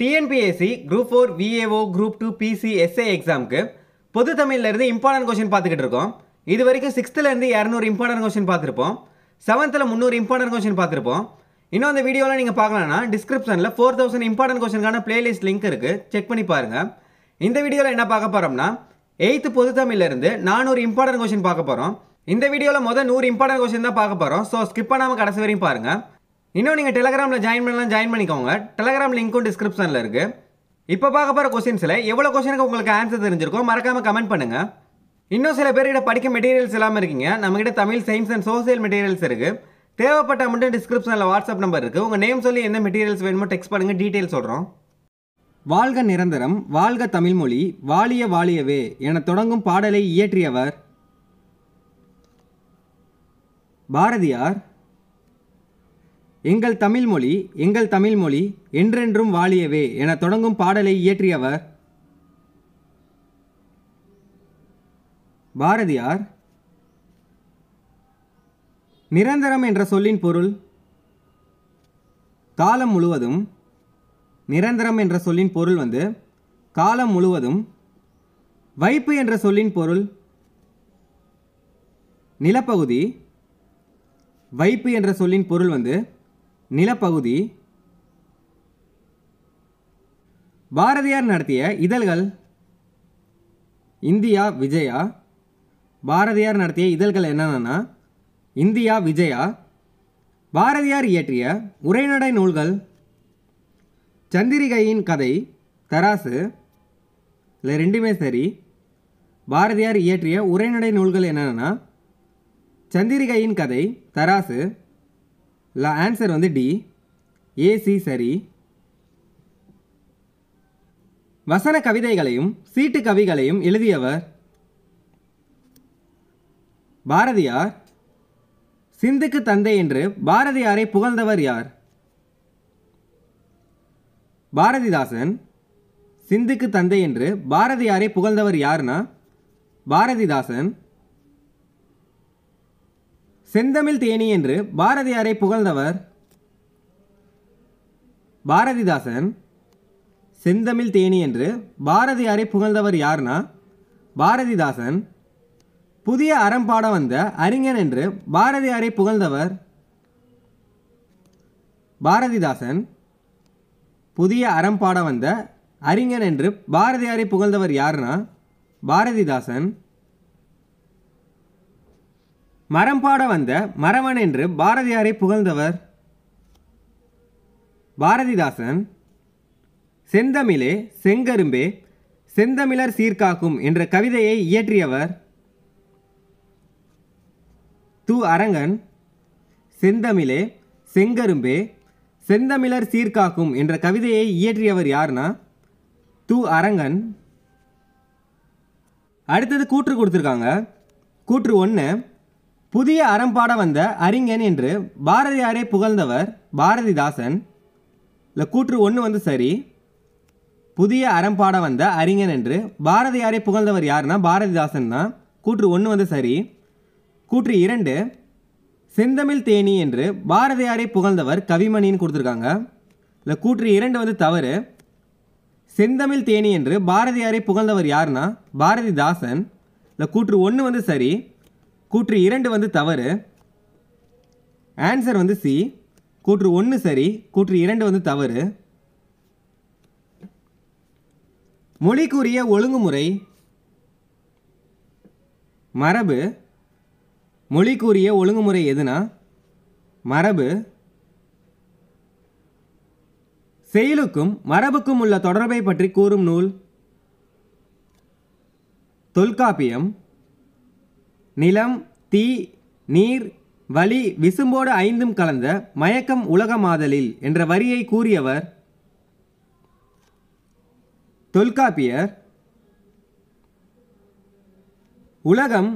TNPSC group four VAO group two PC SA எக்ஸாமுக்கு பொது தமிழ்லேருந்து important question பார்த்துக்கிட்டு இருக்கோம். இது வரைக்கும் சிக்ஸ்த்துலேருந்து இரநூறு இம்பார்ட்டன்ட் கொஷின் பார்த்துருப்போம். செவன்த்தில் முந்நூறு இம்பார்ட்டன்ட் கொஷின் பார்த்துருப்போம். இன்னும் அந்த வீடியோவில் நீங்கள் பார்க்கலன்னா டிஸ்கிரிப்ஷனில் ஃபோர் தௌசண்ட் இம்பார்ட்டன்ட் கொஸ்டினுக்கான பிளேலிஸ்ட் லிங்க் இருக்குது செக் பண்ணி பாருங்கள் இந்த வீடியோவில் என்ன பார்க்க போகிறோம்னா எயித்து பொது தமிழ்லேருந்து நானூறு இம்பார்ட்டன்ட் கொஷின் பார்க்க போகிறோம் இந்த வீடியோவில் மொதல் நூறு இம்பார்ட்டன்ட் கொஷின் தான் பார்க்க போகிறோம் ஸோ ஸ்கிப் பண்ணாமல் கடைசி வரையும் பாருங்கள் இன்னும் நீங்கள் டெலகிராமில் ஜாயின் பண்ணலாம் ஜாயின் பண்ணிக்கோங்க. டெலகிராம் லிங்க்கும் டிஸ்கிரிப்ஷனில் இருக்குது இப்போ பார்க்க போகிற கொஸ்டின்ஸில் எவ்வளோ கொஸ்டினுக்கு உங்களுக்கு ஆன்சர் தெரிஞ்சிருக்கோ மறக்காமல் கமெண்ட் பண்ணுங்கள் இன்னும் சில பேர்கிட்ட படிக்க மெட்டீரியல்ஸ் இல்லாமல் இருக்கீங்க. நம்மகிட்ட Tamil science and social materials இருக்குது தேவைப்பட்ட மட்டும் டிஸ்கிரிப்ஷனில் வாட்ஸ்அப் நம்பர் இருக்குது உங்கள் நேம் சொல்லி எந்த மெட்டீரியல்ஸ் வேணுமோ டெக்ஸ்ட் பண்ணுங்கள் டீட்டெயில் சொல்கிறோம் வாழ்க நிரந்தரம் வாழ்க தமிழ்மொழி வாழிய வாழியவே என தொடங்கும் பாடலை இயற்றியவர் பாரதியார். எங்கள் தமிழ்மொழி எங்கள் தமிழ்மொழி என்றென்றும் வாழியவே என தொடங்கும் பாடலை இயற்றியவர் பாரதியார். நிரந்தரம் என்ற சொல்லின் பொருள் காலம் முழுவதும் நிரந்தரம் என்ற சொல்லின் பொருள் வந்து காலம் முழுவதும் வைப்பு என்ற சொல்லின் பொருள் நிலப்பகுதி வைப்பு என்ற சொல்லின் பொருள் வந்து நிலப்பகுதி. பாரதியார் நடத்திய இதழ்கள் இந்தியா விஜயா. பாரதியார் நடத்திய இதழ்கள் என்னென்னா இந்தியா விஜயா. பாரதியார் இயற்றிய உரைநடை நூல்கள் சந்திரிகையின் கதை தராசு இல்லை ரெண்டுமே சரி. பாரதியார் இயற்றிய உரைநடை நூல்கள் என்னென்னா சந்திரிகையின் கதை தராசு. லா ஆன்சர் வந்து டி ஏசி சரி. வசன கவிதைகளையும் சீட்டு கவிகளையும் எழுதியவர் பாரதியார். சிந்துக்கு தந்தை என்று பாரதியாரை புகழ்ந்தவர் யார்? பாரதிதாசன். சிந்துக்கு தந்தை என்று பாரதியாரை புகழ்ந்தவர் யாருன்னா பாரதிதாசன். செந்தமிழ் தேனி என்று பாரதியாரை புகழ்ந்தவர் பாரதிதாசன். செந்தமிழ் தேனி என்று பாரதியாரை புகழ்ந்தவர் யார்னா பாரதிதாசன். புதிய அறம் பாட வந்த அறிஞன் என்று பாரதியாரை புகழ்ந்தவர் பாரதிதாசன். புதிய அறம் பாட வந்த அறிஞன் என்று பாரதியாரை புகழ்ந்தவர் யார்னா பாரதிதாசன். மரம் பாட வந்த மரவன் என்று பாரதியாரை புகழ்ந்தவர் பாரதிதாசன். செந்தமிழே செங்கரும்பே செந்தமிழர் சீர்காக்கும் என்ற கவிதையை இயற்றியவர் து அரங்கன். செந்தமிழே செங்கரும்பே செந்தமிழர் சீர்காக்கும் என்ற கவிதையை இயற்றியவர் யாருன்னா து அரங்கன். அடுத்தது கூற்று கொடுத்துருக்காங்க. கூற்று ஒன்று புதிய அறம் பாட வந்த அறிஞன் என்று பாரதியாரை புகழ்ந்தவர் பாரதிதாசன். இல்லை கூற்று ஒன்று வந்து சரி. புதிய அறம் பாட வந்த அறிஞன் என்று பாரதியாரை புகழ்ந்தவர் யாருன்னா பாரதிதாசன் தான். கூற்று ஒன்று வந்து சரி. கூற்று இரண்டு செந்தமிழ் தேனி என்று பாரதியாரை புகழ்ந்தவர் கவிமணின்னு கொடுத்துருக்காங்க. இல்லை கூற்று இரண்டு வந்து தவறு. செந்தமிழ் தேனி என்று பாரதியாரை புகழ்ந்தவர் யாருன்னா பாரதிதாசன். இல்லை கூற்று ஒன்று வந்து சரி. கூற்று இரண்டு வந்து தவறு. ஆன்சர் வந்து சி கூற்று ஒன்று சரி கூற்று இரண்டு வந்து தவறு. மொழிக்குரிய ஒழுங்குமுறை. மரபு. மொழிக்குரிய ஒழுங்குமுறை எதுனா? மரபு. செயலுக்கும் மரபுக்கும் உள்ள தொடர்பை பற்றி கூறும் நூல். தொல்காப்பியம். நிலம் தீ நீர் வலி விசும்போடு ஐந்தும் கலந்த மயக்கம் உலகமாதலில் என்ற வரியை கூறியவர் தொல்காப்பியர். உலகம்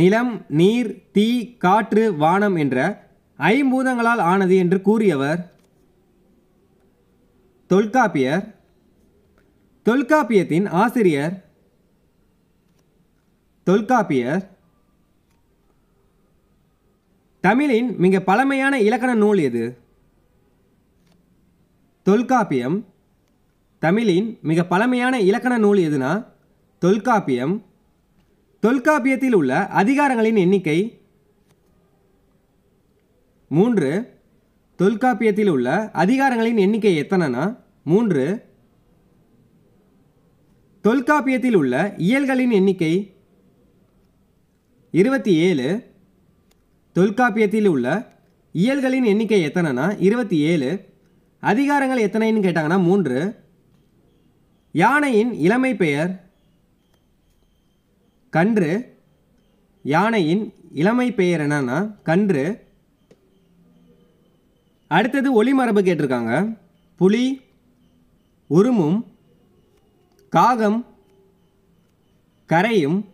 நிலம் நீர் தீ காற்று வானம் என்ற ஐம்பூதங்களால் ஆனது என்று கூறியவர் தொல்காப்பியர். தொல்காப்பியத்தின் ஆசிரியர் தொல்காப்பியர். தமிழின் மிக பழமையான இலக்கண நூல் எது? தொல்காப்பியம். தமிழின் மிக பழமையான இலக்கண நூல் எதுனா? தொல்காப்பியம். தொல்காப்பியத்தில் உள்ள அதிகாரங்களின் எண்ணிக்கை மூன்று. தொல்காப்பியத்தில் உள்ள அதிகாரங்களின் எண்ணிக்கை எத்தனைனா? மூன்று. தொல்காப்பியத்தில் உள்ள இயல்களின் எண்ணிக்கை இருபத்தி ஏழு. தொல்காப்பியத்தில் உள்ள இயல்களின் எண்ணிக்கை எத்தனைனா இருபத்தி ஏழு அதிகாரங்கள் எத்தனைன்னு கேட்டாங்கன்னா மூன்று. யானையின் இளமை பெயர் கன்று. யானையின் இளமை பெயர் என்னன்னா கன்று. அடுத்தது ஒளிமரபு கேட்டிருக்காங்க. புலி உருமும் காகம் கரையும்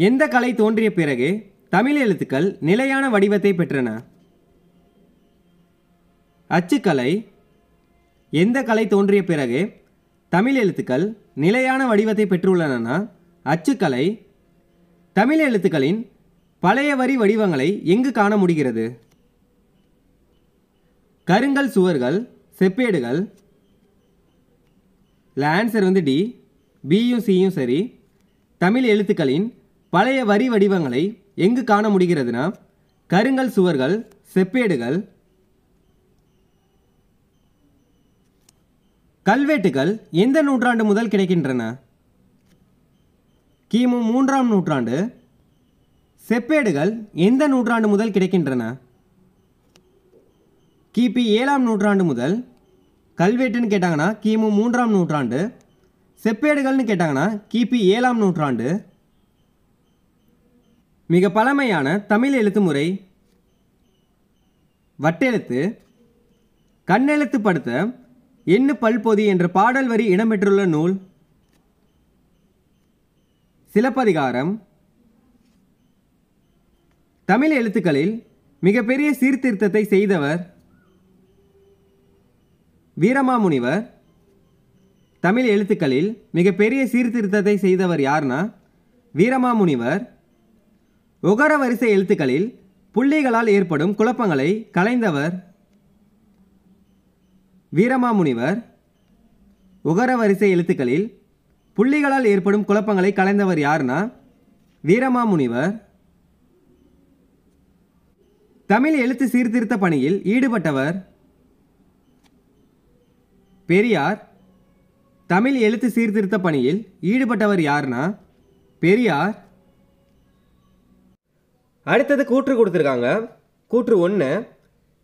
எந்த கலை தோன்றிய பிறகு தமிழ் எழுத்துக்கள் நிலையான வடிவத்தை பெற்றன? அச்சுக்கலை எந்த கலை தோன்றிய பிறகு தமிழ் எழுத்துக்கள் நிலையான வடிவத்தை பெற்றுள்ளன அச்சுக்கலை தமிழ் எழுத்துக்களின் பழைய வரி வடிவங்களை எங்கு காண முடிகிறது? கருங்கல் சுவர்கள் செப்பேடுகள் இல்லை ஆன்சர் வந்து டி பியும் சியும் சரி தமிழ் எழுத்துக்களின் பழைய வரி வடிவங்களை எங்கு காண முடிகிறதுனா கருங்கல் சுவர்கள் செப்பேடுகள் கல்வெட்டுகள் எந்த நூற்றாண்டு முதல் கிடைக்கின்றன? கிமு மூன்றாம் நூற்றாண்டு. செப்பேடுகள் எந்த நூற்றாண்டு முதல் கிடைக்கின்றன? கிபி ஏழாம் நூற்றாண்டு முதல். கல்வெட்டுன்னு கேட்டாங்கன்னா கிமு மூன்றாம் நூற்றாண்டு. செப்பேடுகள்னு கேட்டாங்கன்னா கிபி ஏழாம் நூற்றாண்டு. மிக பழமையான தமிழ் எழுத்து முறை வட்டெழுத்து கண்ணெழுத்து படுத்த எண்ணு பல்பொதி என்ற பாடல் வரி இடம்பெற்றுள்ள நூல் சிலப்பதிகாரம். தமிழ் எழுத்துக்களில் மிகப்பெரிய சீர்திருத்தத்தை செய்தவர் வீரமாமுனிவர். தமிழ் எழுத்துக்களில் மிகப்பெரிய சீர்திருத்தத்தை செய்தவர் யார்னா வீரமாமுனிவர். உகர வரிசை எழுத்துக்களில் புள்ளிகளால் ஏற்படும் குழப்பங்களை கலைந்தவர் வீரமாமுனிவர். உகர வரிசை எழுத்துக்களில் புள்ளிகளால் ஏற்படும் குழப்பங்களை கலைந்தவர் யாருன்னா வீரமாமுனிவர். தமிழ் எழுத்து சீர்திருத்த பணியில் ஈடுபட்டவர் பெரியார். தமிழ் எழுத்து சீர்திருத்த பணியில் ஈடுபட்டவர் யாருன்னா பெரியார். அடுத்தது கூற்று கொடுத்துருக்காங்க. கூற்று ஒன்று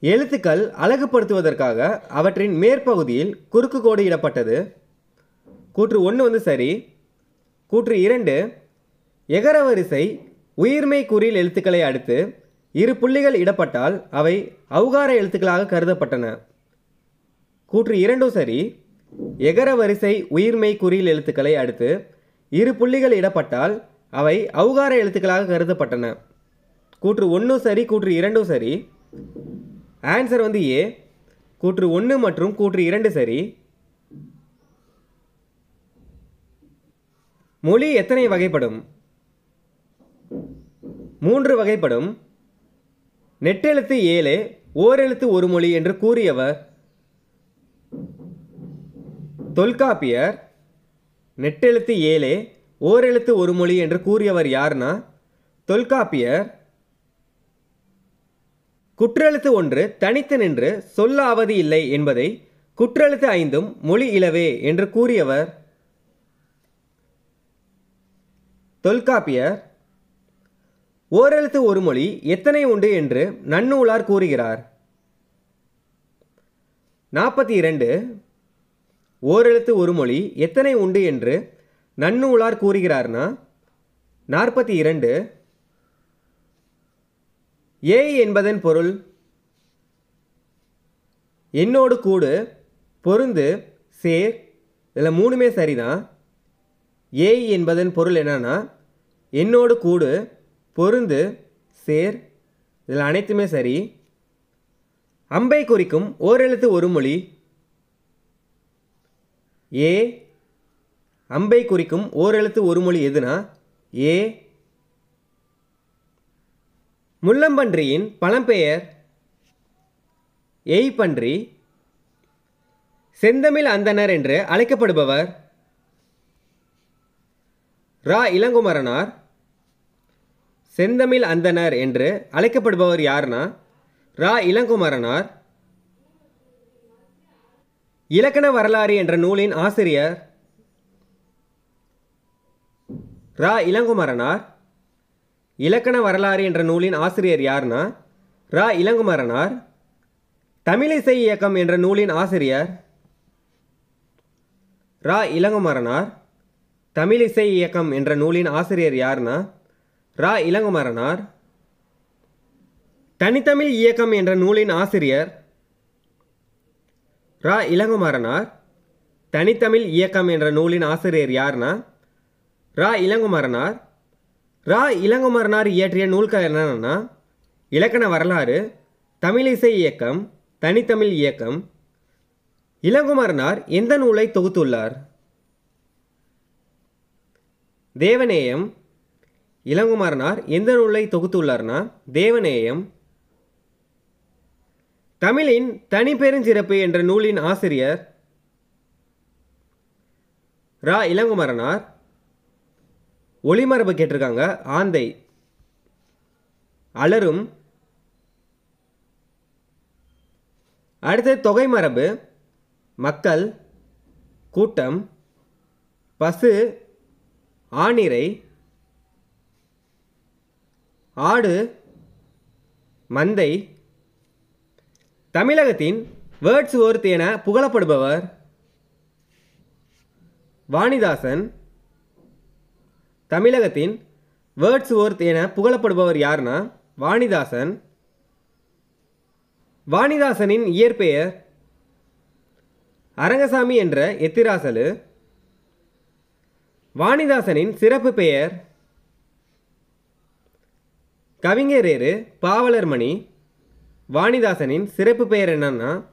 எழுத்துக்கள் அழகுபடுத்துவதற்காக அவற்றின் மேற்பகுதியில் குறுக்கு கோடு இடப்பட்டது. கூற்று ஒன்று வந்து சரி. கூற்று இரண்டு எகரவரிசை உயிர்மை குறியில் எழுத்துக்களை அடுத்து இரு புள்ளிகள் இடப்பட்டால் அவை அவுகார எழுத்துக்களாக கருதப்பட்டன. கூற்று இரண்டும் சரி. எகர வரிசை உயிர்மை குறியில் எழுத்துக்களை அடுத்து இரு புள்ளிகள் இடப்பட்டால் அவை அவுகார எழுத்துக்களாக கருதப்பட்டன. கூற்று ஒன்றும் சரி கூற்று இரண்டும் சரி. ஆன்சர் வந்து ஏ கூற்று ஒன்று மற்றும் கூற்று இரண்டு சரி. மொழி எத்தனை வகைப்படும்? மூன்று வகைப்படும். நெட்டெழுத்து ஏழு ஓரெழுத்து ஒரு மொழி என்று கூறியவர். தொல்காப்பியர் நெட்டெழுத்து ஏழு ஓரெழுத்து ஒரு மொழி என்று கூறியவர் யார்னா? தொல்காப்பியர் குற்றெழுத்து ஒன்று தனித்து நின்று சொல்லாவது இல்லை என்பதை குற்றெழுத்து ஐந்தும் மொழி இலவே என்று கூறியவர் தொல்காப்பியர். ஓரெழுத்து ஒரு மொழி எத்தனை உண்டு என்று நன்னூலார் கூறுகிறார். நாற்பத்தி இரண்டு. ஓரெழுத்து ஒரு மொழி எத்தனை உண்டு என்று நன்னூலார் கூறுகிறார்னா? நாற்பத்தி இரண்டு. ஏய் என்பதன் பொருள் என்னோடு கூடு பொருந்து சேர் இதில் மூணுமே சரிதான். ஏய் என்பதன் பொருள் என்னன்னா என்னோடு கூடு பொருந்து சேர் இதில் அனைத்துமே சரி. அம்பை குறிக்கும் ஓரெழுத்து ஒரு மொழி. ஏ அம்பை குறிக்கும் ஓரெழுத்து ஒரு மொழி எதுனா ஏ முள்ளம்பன்றியின் பழம்பெயர் எய்பன்றி செந்தமிழ் அந்தணர் என்று அழைக்கப்படுபவர். ரா. இளங்குமரனார் செந்தமிழ் அந்தணர் என்று அழைக்கப்படுபவர் யார்னா ரா. இளங்குமரனார். இலக்கண வரலாறு என்ற நூலின் ஆசிரியர் ரா. இளங்குமரனார். இலக்கண வரலாறு என்ற நூலின் ஆசிரியர் யார்னா ரா. இளங்குமரனார். தமிழிசை இயக்கம் என்ற நூலின் ஆசிரியர் ரா. இளங்குமரனார். தமிழிசை இயக்கம் என்ற நூலின் ஆசிரியர் யார்னா ரா. இளங்குமரனார். தனித்தமிழ் இயக்கம் என்ற நூலின் ஆசிரியர் ரா. இளங்குமரனார். தனித்தமிழ் இயக்கம் என்ற நூலின் ஆசிரியர் யார்னா ரா. இளங்குமரனார். ரா இளங்குமரனார் இயற்றிய நூல்கள் என்னென்னா இலக்கண வரலாறு தமிழிசை இயக்கம் தனித்தமிழ் இயக்கம். இளங்குமரனார் எந்த நூலை தொகுத்துள்ளார்? தேவநேயம். இளங்குமரனார் எந்த நூலை தொகுத்துள்ளார்னா தேவநேயம். தமிழின் தனிப்பெருஞ்சிறப்பு என்ற நூலின் ஆசிரியர் ரா இளங்குமரனார் ஒளிமரபு கேட்டிருக்காங்க. ஆந்தை. அலரும். அடுத்தது தொகை மரபு மக்கள். கூட்டம். பசு. ஆணிரை ஆடு. மந்தை. தமிழகத்தின் வேர்ட்ஸ் ஒர்த் என புகழப்படுபவர் வாணிதாசன். தமிழகத்தின் வேர்ட்ஸ் ஒர்த் என புகழப்படுபவர் யாருன்னா வாணிதாசன். வாணிதாசனின் இயற்பெயர் அரங்கசாமி என்ற எத்திராசலு. வாணிதாசனின் சிறப்பு பெயர் கவிஞரேறு பாவலர்மணி. வாணிதாசனின் சிறப்பு பெயர் என்னன்னா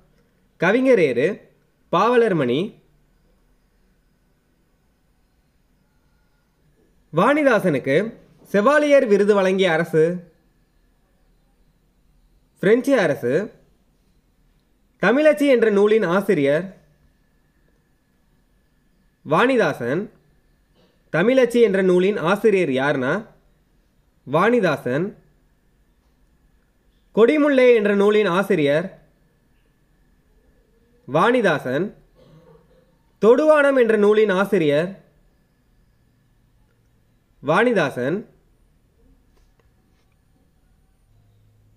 கவிஞரேறு பாவலர்மணி. வாணிதாசனுக்கு செவாலியர் விருது வழங்கிய அரசு? பிரெஞ்சு அரசு. தமிழச்சி என்ற நூலின் ஆசிரியர். வாணிதாசன். தமிழச்சி என்ற நூலின் ஆசிரியர் யாருன்னா வாணிதாசன். கொடிமுல்லை என்ற நூலின் ஆசிரியர். வாணிதாசன். தொடுவானம் என்ற நூலின் ஆசிரியர். வாணிதாசன்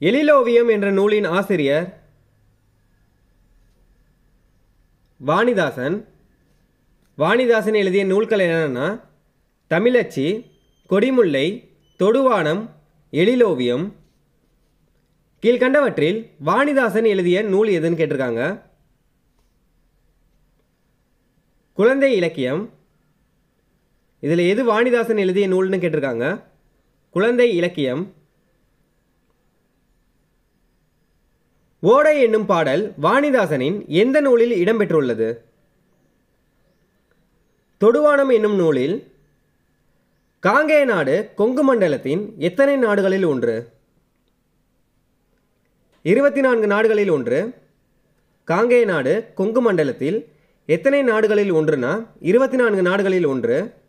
எழிலோவியம் என்ற நூலின் ஆசிரியர் வாணிதாசன். வாணிதாசன் எழுதிய நூல்கள் என்னென்னா தமிழச்சி கொடிமுல்லை தொடுவானம் எழிலோவியம். கீழ்கண்டவற்றில் வாணிதாசன் எழுதிய நூல் எதுன்னு கேட்டிருக்காங்க? குழந்தை இலக்கியம் இதில் எது வாணிதாசன் எழுதிய நூல்னு கேட்டிருக்காங்க? குழந்தை இலக்கியம். ஓடை என்னும் பாடல் வாணிதாசனின் எந்த நூலில் இடம்பெற்றுள்ளது? தொடுவானம் என்னும் நூலில் காங்கேய நாடு கொங்கு மண்டலத்தின் எத்தனை நாடுகளில் ஒன்று? இருபத்தி நான்கு நாடுகளில் ஒன்று. காங்கேய நாடு கொங்கு மண்டலத்தில் எத்தனை நாடுகளில் ஒன்றுனா இருபத்தி நான்கு நாடுகளில் ஒன்று.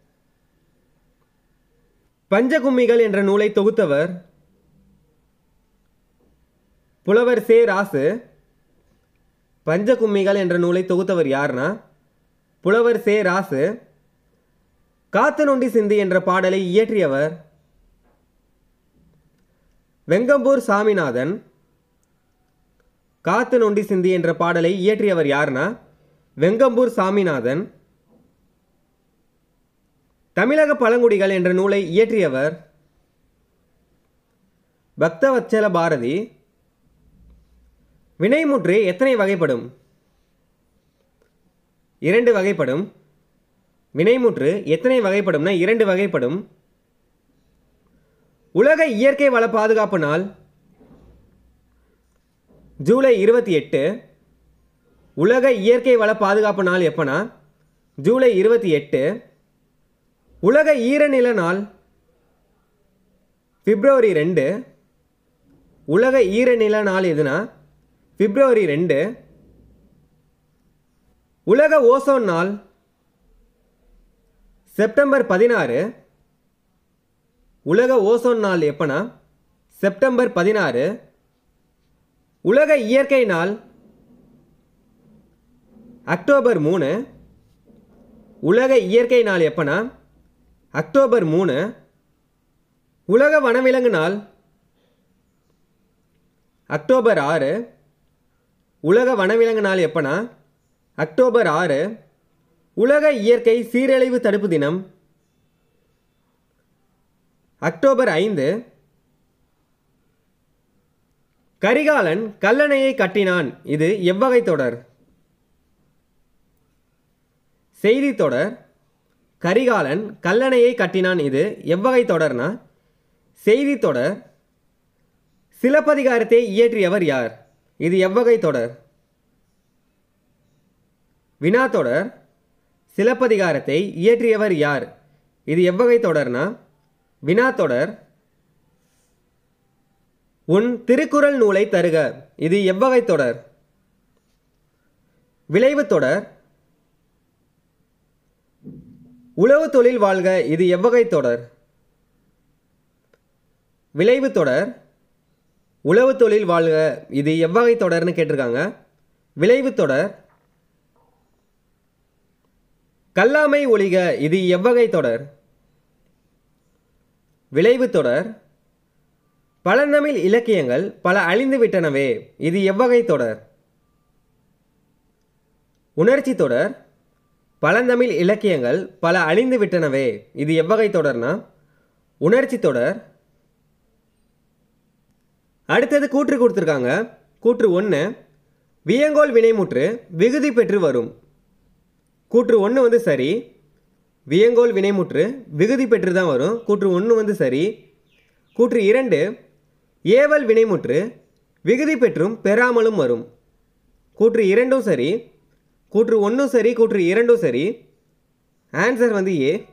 பஞ்சகும்மிகள் என்ற நூலை தொகுத்தவர் புலவர் சே ராசு. பஞ்சகும்மிகள் என்ற நூலை தொகுத்தவர் யார்னா? புலவர் சே ராசு. காத்து நொண்டி சிந்து என்ற பாடலை இயற்றியவர் வெங்கம்பூர் சாமிநாதன். காத்து நொண்டி சிந்தி என்ற பாடலை இயற்றியவர் யார்னா? வெங்கம்பூர் சாமிநாதன். தமிழக பழங்குடிகள் என்ற நூலை இயற்றியவர் பக்தவச்சல பாரதி. வினைமுற்று எத்தனை வகைப்படும்? இரண்டு வகைப்படும். வினைமுற்று எத்தனை வகைப்படும்னா இரண்டு வகைப்படும். உலக இயற்கை வள பாதுகாப்பு நாள். ஜூலை இருபத்தி எட்டு. உலக இயற்கை வள பாதுகாப்பு நாள் எப்போனா? ஜூலை இருபத்தி எட்டு. உலக ஈரநில நாள் பிப்ரவரி ரெண்டு. உலக ஈரநில நாள் எதுனா? பிப்ரவரி ரெண்டு. உலக ஓசோன் நாள் செப்டம்பர் பதினாறு. உலக ஓசோன் நாள் எப்பனா? செப்டம்பர் பதினாறு. உலக இயற்கை நாள் அக்டோபர் மூணு. உலக இயற்கை நாள் எப்பனா? அக்டோபர் மூணு உலக வனவிலங்கு நாள். அக்டோபர் ஆறு உலக வனவிலங்கு நாள் எப்பனா? அக்டோபர் ஆறு உலக இயற்கை சீரழிவு தடுப்பு தினம். அக்டோபர் ஐந்து கரிகாலன் கல்லணையை கட்டினான். இது எவ்வகை தொடர்? செய்தி தொடர். கரிகாலன் கல்லணையை கட்டினான் இது. எவ்வகை தொடர்னா செய்தி தொடர் சிலப்பதிகாரத்தை இயற்றியவர் யார்? இது எவ்வகை தொடர்? வினா தொடர் சிலப்பதிகாரத்தை இயற்றியவர் யார்? இது எவ்வகை தொடர்னா வினா தொடர் உன் திருக்குறள் நூலை தருக. இது எவ்வகை தொடர்? விளைவு தொடர் உழவு தொழில் வாழ்க இது எவ்வகை தொடர்? விளைவு தொடர். உழவு தொழில் வாழ்க இது எவ்வகை தொடர்னு கேட்டிருக்காங்க. விளைவு தொடர். கல்லாமை ஒழிக இது எவ்வகை தொடர்? விளைவு தொடர். பழந்தமிழ் இலக்கியங்கள் பல அழிந்துவிட்டனவே இது எவ்வகை தொடர்? உணர்ச்சி தொடர். பழந்தமிழ் இலக்கியங்கள் பல அழிந்து விட்டனவே. இது எவ்வகை தொடர்னா? உணர்ச்சி தொடர். அடுத்தது கூற்று கொடுத்துருக்காங்க. கூற்று ஒன்று வியங்கோல் வினைமுற்று விகுதி பெற்று வரும். கூற்று ஒன்று வந்து சரி வியங்கோல் வினைமுற்று விகுதி பெற்று தான் வரும். கூற்று ஒன்று வந்து சரி கூற்று இரண்டு ஏவல் வினைமுற்று விகுதி பெற்றும் பெறாமலும் வரும். கூற்று இரண்டும் சரி கூற்று ஒன்றும் சரி கூற்று இரண்டும் சரி. ஆன்சர் வந்து ஏ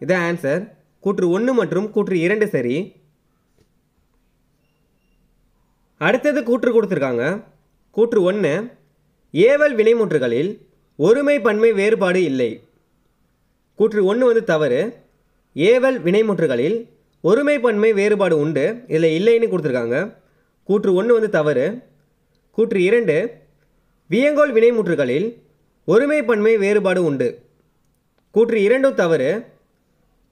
இதான் ஆன்சர் கூற்று ஒன்று மற்றும் கூற்று இரண்டு சரி. அடுத்தது கூற்று கொடுத்துருக்காங்க. கூற்று ஒன்று ஏவல் வினைமுற்றுகளில் ஒருமை பன்மை வேறுபாடு இல்லை. கூற்று ஒன்று வந்து தவறு. ஏவல் வினைமுற்றுகளில் ஒருமை பன்மை வேறுபாடு உண்டு. இதில் இல்லைன்னு கொடுத்துருக்காங்க. கூற்று ஒன்று வந்து தவறு. கூற்று இரண்டு வியங்கோல் வினைமுற்றுகளில் ஒருமை பன்மை வேறுபாடு உண்டு. கூற்று இரண்டும் தவறு.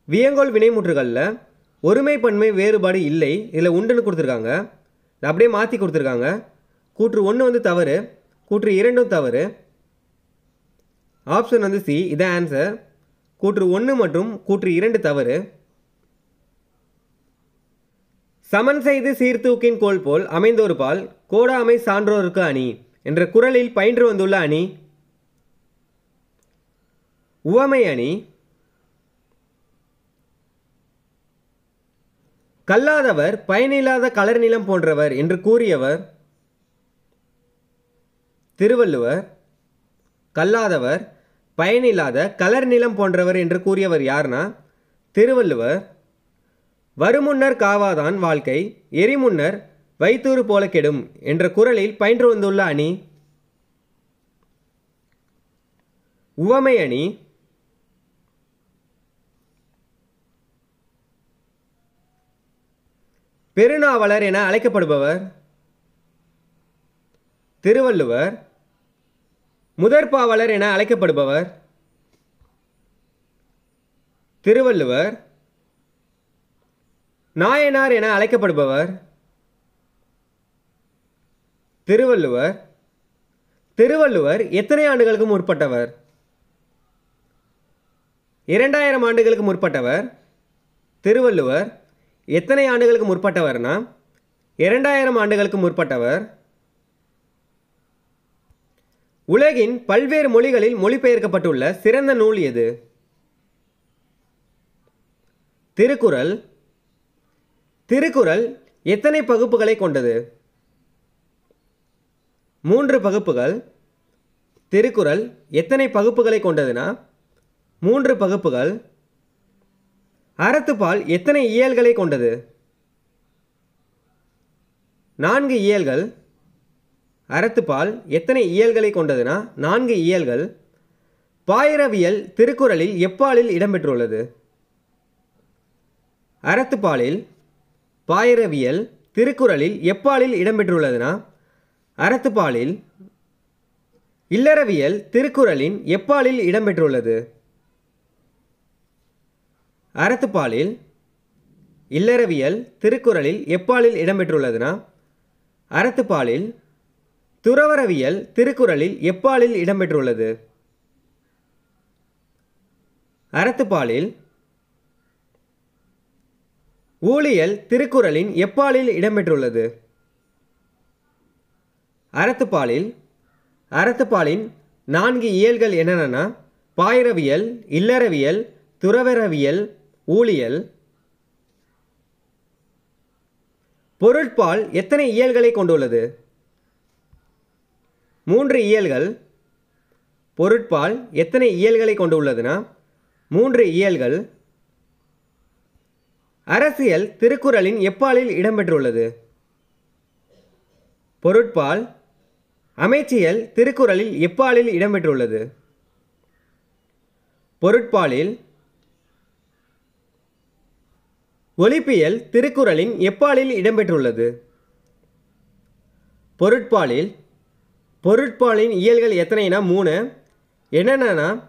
வியங்கோல் வினைமுற்றுகளில் ஒருமை பன்மை வேறுபாடு இல்லை. இதில் உண்டுன்னு கொடுத்துருக்காங்க. இதை அப்படியே மாற்றி கொடுத்துருக்காங்க. கூற்று ஒன்று வந்து தவறு. கூற்று இரண்டும் தவறு. ஆப்ஷன் வந்து சி. இதான் ஆன்சர். கூற்று ஒன்று மற்றும் கூற்று இரண்டு தவறு. சமன் செய்து சீர்தூக்கின் கோல் போல் அமைந்தோர் பால் கோடாமை சான்றோருக்கு அணி என்ற குரலில் பயின்று வந்துள்ள அணி. உவமை அணி. கல்லாதவர் பயனில்லாத கலர் நிலம் போன்றவர் என்று கூறியவர். திருவள்ளுவர் கல்லாதவர் பயனில்லாத கலர் நிலம் போன்றவர் என்று கூறியவர் யார்னா திருவள்ளுவர். வருமுன்னர் காவாதான் வாழ்க்கை எரிமுன்னர் வைத்தூறு போல கெடும் என்ற குரலில் பயின்று வந்துள்ள அணி. உவமை அணி. பெருநாவலர் என அழைக்கப்படுபவர் திருவள்ளுவர் முதற்பாவலர் என அழைக்கப்படுபவர் திருவள்ளுவர் நாயனார் என அழைக்கப்படுபவர் திருவள்ளுவர் திருவள்ளுவர் எத்தனை ஆண்டுகளுக்கு முற்பட்டவர்? இரண்டாயிரம் ஆண்டுகளுக்கு முற்பட்டவர் திருவள்ளுவர் எத்தனை ஆண்டுகளுக்கு முற்பட்டவர்னா? இரண்டாயிரம் ஆண்டுகளுக்கு முற்பட்டவர். உலகின் பல்வேறு மொழிகளில் மொழிபெயர்க்கப்பட்டுள்ள சிறந்த நூல் எது? திருக்குறள். திருக்குறள் எத்தனை பகுப்புகளை கொண்டது? மூன்று பகுப்புகள். திருக்குறள் எத்தனை பகுப்புகளை கொண்டதுன்னா மூன்று பகுப்புகள். அறத்துப்பால் எத்தனை இயல்களை கொண்டது? நான்கு இயல்கள். அறத்துப்பால் எத்தனை இயல்களை கொண்டதுன்னா நான்கு இயல்கள். பாயிரவியல் திருக்குறளில் எப்பாலில் இடம்பெற்றுள்ளது? அறத்துப்பாலில் பாயிரவியல் திருக்குறளில் எப்பாலில் இடம்பெற்றுள்ளதுனா அறத்துப்பாலில் இல்லறவியல் திருக்குறளின் எப்பாலில் இடம்பெற்றுள்ளது? அறத்துப்பாலில் இல்லறவியல் திருக்குறளில் எப்பாலில் இடம்பெற்றுள்ளதுனா? அறத்துப்பாலில் துறவரவியல் திருக்குறளில் எப்பாலில் இடம்பெற்றுள்ளது? அறத்துப்பாலில் ஊழியல் திருக்குறளின் எப்பாலில் இடம்பெற்றுள்ளது? அறத்துப்பாலில் அறத்துப்பாலின் நான்கு இயல்கள் என்னென்னா பாயிரவியல் இல்லறவியல் துறவரவியல் ஊழியல் பொருட்பால் எத்தனை இயல்களை கொண்டுள்ளது? மூன்று இயல்கள் பொருட்பால் எத்தனை இயல்களை கொண்டுள்ளதுன்னா மூன்று இயல்கள் அரசியல் திருக்குறளின் எப்பாலில் இடம்பெற்றுள்ளது? பொருட்பால் அமைச்சியல் திருக்குறளில் எப்பாலில் இடம்பெற்றுள்ளது? பொருட்பாலில் ஒலிப்பியல் திருக்குறளின் எப்பாலில் இடம்பெற்றுள்ளது? பொருட்பாலில். பொருட்பாலின் இயல்கள் எத்தனைனா? மூணு. என்னென்னா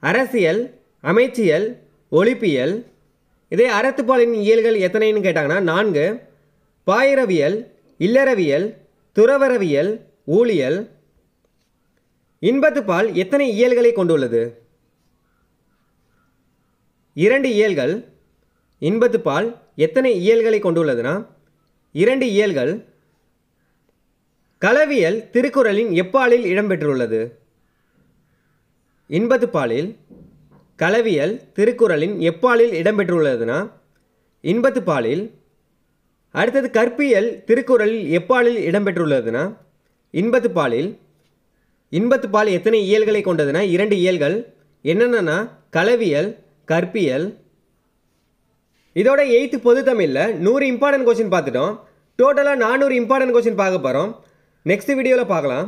அரசியல் அமைச்சியல் ஒலிப்பியல். இதே அறத்துப்பாலின் இயல்கள் எத்தனைன்னு கேட்டாங்கன்னா நான்கு. பாயிரவியல் இல்லறவியல் துறவரவியல் ஊழியல். இன்பத்துப்பால் எத்தனை இயல்களை கொண்டுள்ளது? இரண்டு இயல்கள். இன்பத்துப்பால் எத்தனை இயல்களை கொண்டுள்ளதுன்னா இரண்டு இயல்கள். களவியல் திருக்குறளின் எப்பாலில் இடம்பெற்றுள்ளது? இன்பத்துப்பாலில் களவியல் திருக்குறளின் எப்பாலில் இடம்பெற்றுள்ளதுன்னா இன்பத்து பாலில் அடுத்தது கற்பியல் திருக்குறளில் எப்பாலில் இடம்பெற்றுள்ளதுன்னா இன்பத்து பாலில் இன்பத்து இன்பத்துப்பால் எத்தனை இயல்களை கொண்டதுன்னா இரண்டு இயல்கள். என்னென்னா களவியல் கற்பியல் இதோட எயித்து பொது தமிழில் நூறு இம்பார்ட்டன்ட் கொஸ்டின் பார்த்துட்டோம். டோட்டலாக நானூறு இம்பார்ட்டன்ட் கொஸ்டின் பார்க்க போகிறோம் நெக்ஸ்ட் வீடியோவில் பார்க்கலாம்.